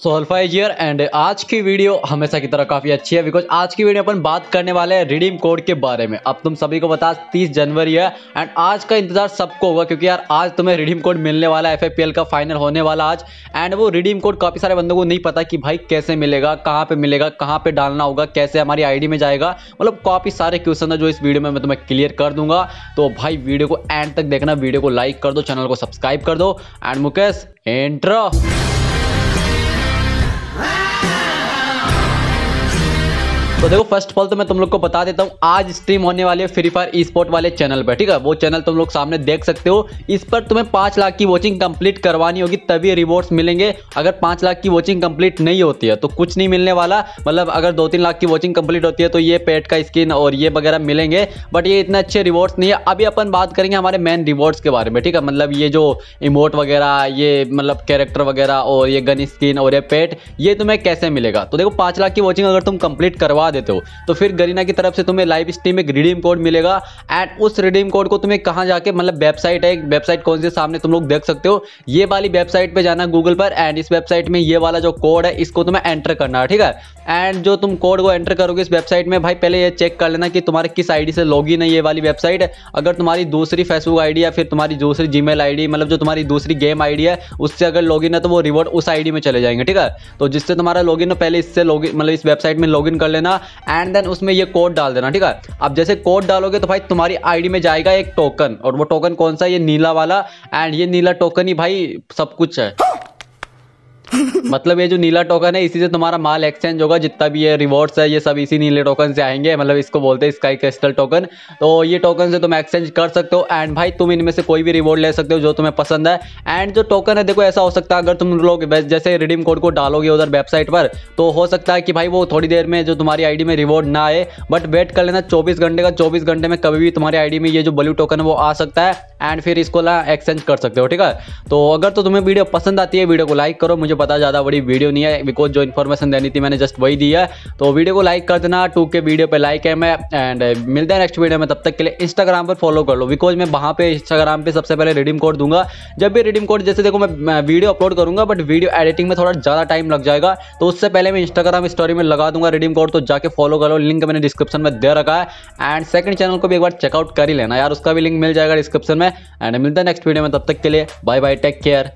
सोल्फाइजियर and आज की video हमेशा की तरह काफ़ी अच्छी है बिकॉज़ आज की वीडियो अपन बात करने वाले हैं रिडीम कोड के बारे में। अब तुम सभी को बता 30 जनवरी है एंड आज का इंतज़ार सबको होगा क्योंकि यार आज तुम्हें रिडीम कोड मिलने वाला है एफ़ का फाइनल होने वाला आज एंड वो रिडीम कोड काफ़ी सारे बंदों को नहीं पता कि भाई कैसे मिलेगा, कहाँ पे मिलेगा, कहाँ पे डालना होगा, कैसे हमारी आईडी में जाएगा। मतलब काफ़ी सारे क्वेश्चन है जो इस वीडियो में मैं तुम्हें क्लियर कर दूँगा। तो भाई वीडियो को एंड तक देखना वीडियो को लाइक कर दो चैनल को सब्सक्राइब कर दो एंड मुकेश एंट्रो तो देखो फ़र्स्ट ऑफ़ ऑल तो मैं तुम लोग को बता देता हूँ, आज स्ट्रीम होने वाली फ्री फायर ई स्पोर्ट वाले चैनल पर ठीक है? वो चैनल तुम लोग सामने देख सकते हो। इस पर तुम्हें पाँच लाख की वॉचिंग कंप्लीट करवानी होगी, तभी रिवॉर्ड्स मिलेंगे। अगर पाँच लाख की वॉचिंग कंप्लीट नहीं होती है तो कुछ नहीं मिलने वाला। मतलब अगर दो तीन लाख की वॉचिंग कंप्लीट होती है तो ये पेट का स्किन और ये वगैरह मिलेंगे। बट ये इतने अच्छे रिवॉर्ड्स नहीं है। अभी अपन बात करेंगे हमारे मेन रिवॉर्ड्स के बारे में, ठीक है? मतलब ये जो इमोट वगैरह, ये मतलब कैरेक्टर वगैरह और ये गन स्किन और ये पेट ये तुम्हें कैसे मिलेगा? तो देखो, पाँच लाख की वॉचिंग अगर तुम कंप्लीट करवा देते हो। तो फिर गरीना की तरफ़ से तुम्हें लाइव स्ट्रीम एक रिडीम कोड मिलेगा। एंड उस रिडीम कोड को तुम्हें कहाँ जाके मतलब वेबसाइट है वेबसाइट कौन से सामने तुम लोग देख सकते हो। ये वाली वेबसाइट पर जाना गूगल पर एंड इस वेबसाइट में ये वाला जो कोड है, इसको तुम्हें एंटर करना है, ठीक है? एंड जो तुम कोड को एंटर करोगे इस वेबसाइट में, भाई पहले ये चेक कर लेना कि तुम्हारे किस आईडी से लॉगिन है ये वाली वेबसाइट अगर तुम्हारी दूसरी फेसबुक आईडी या फिर तुम्हारी दूसरी जीमेल आईडी मतलब जो तुम्हारी दूसरी गेम आईडी है, उससे अगर लॉगिन है तो वो रिवॉर्ड उस आईडी में चले जाएँगे, ठीक है? तो जिससे तुम्हारा लॉगिन है, पहले इससे लॉगिन मतलब इस वेबसाइट में लॉगिन कर लेना। एंड देन उसमें ये कोड डाल देना, ठीक है? अब जैसे कोड डालोगे तो भाई तुम्हारी आईडी में जाएगा एक टोकन और वो टोकन कौन सा? ये नीला वाला एंड ये नीला टोकन ही भाई सब कुछ है। मतलब ये जो नीला टोकन है, इसी से तुम्हारा माल एक्सचेंज होगा, जितना भी ये रिवॉर्ड्स है, ये सब इसी नीले टोकन से आएँगे। मतलब इसको बोलते हैं स्काई क्रिस्टल टोकन तो ये टोकन से तुम एक्सचेंज कर सकते हो एंड भाई तुम इनमें से कोई भी रिवॉर्ड ले सकते हो जो तुम्हें पसंद है। एंड जो टोकन है, देखो ऐसा हो सकता है, अगर तुम लोग जैसे रिडीम कोड को डालोगे उधर वेबसाइट पर तो हो सकता है कि भाई वो थोड़ी देर में जो तुम्हारी आईडी में रिवॉर्ड ना आए। बट वेट कर लेना, चौबीस घंटे का, चौबीस घंटे में कभी भी तुम्हारी आईडी में ये जो ब्लू टोकन है, वो आ सकता है। एंड फिर इसको ना एक्सचेंज कर सकते हो, ठीक है? तो अगर तो तुम्हें वीडियो पसंद आती है, वीडियो को लाइक करो। मुझे पता ज़्यादा बड़ी वीडियो नहीं है बिकॉज़ जो इन्फॉर्मेशन देनी थी मैंने जस्ट वही दी है। तो वीडियो को लाइक कर देना टू के वीडियो पे लाइक है मैं एंड मिलते हैं नेक्स्ट वीडियो में, तब तक के लिए इंस्टाग्राम पर फॉलो कर लो। बिकॉज़ मैं वहाँ पर इंस्टाग्राम पर सबसे पहले रिडीम कोड दूँगा। जब भी रिडीम कोड जैसे देखो मैं वीडियो अपलोड करूँगा बट वीडियो एडिटिंग में थोड़ा ज़्यादा टाइम लग जाएगा। तो उससे पहले मैं इंस्टाग्राम स्टोरी में लगा दूँगा रिडीम कोड तो जाके फॉलो करो लिंक मैंने डिस्क्रिप्शन में दे रखा है। एंड सेकंड चैनल को भी एक बार चेकआउट कर ही लेना। यार, उसका भी लिंक मिल जाएगा डिस्क्रिप्शन में। एंड मिलता है नेक्स्ट वीडियो में तब तक के लिए बाय बाय टेक केयर